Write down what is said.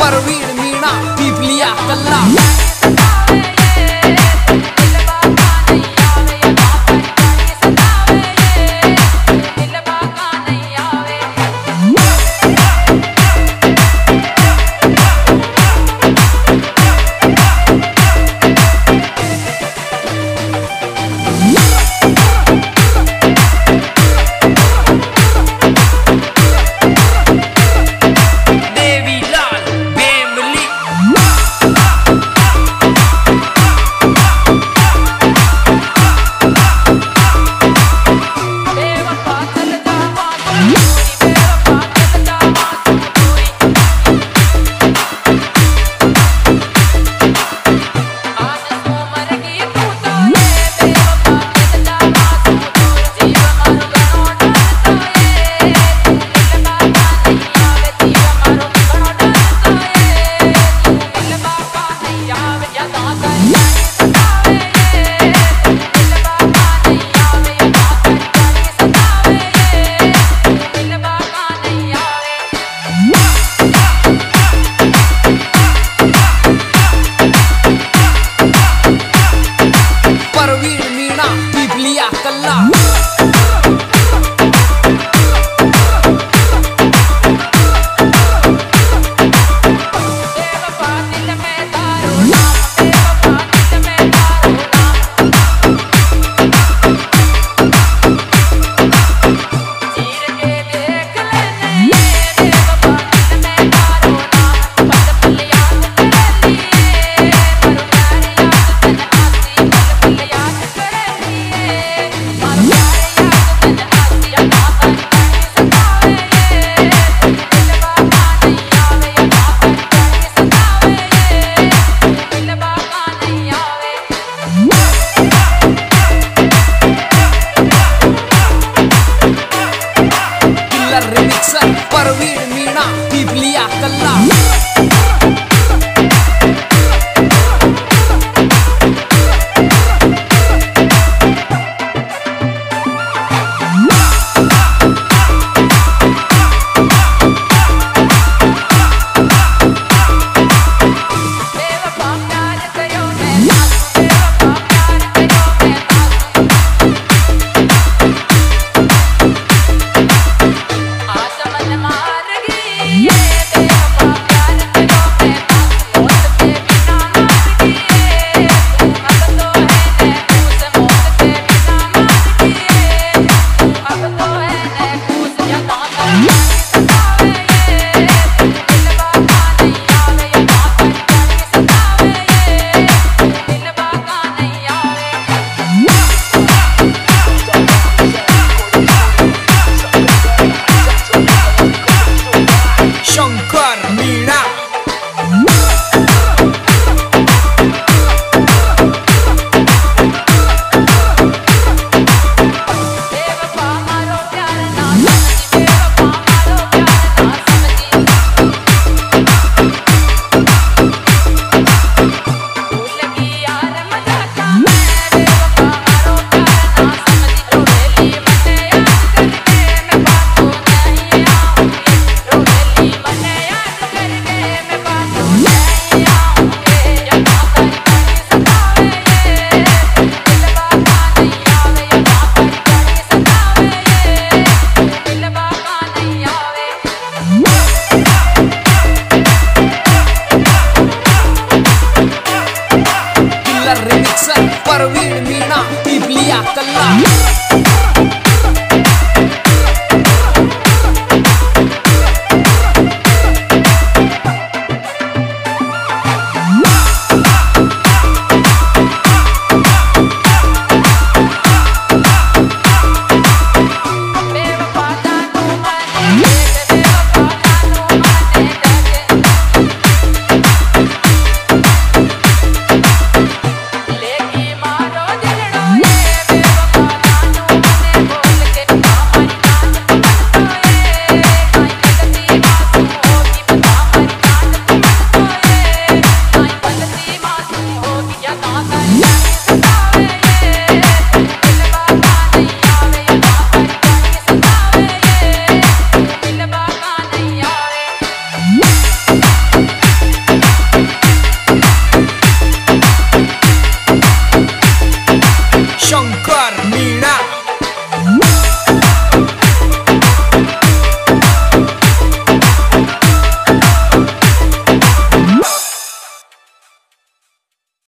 Parveen Meena Pipliya Kalla Shot the love. Parveen Meena Pipliya Kalla.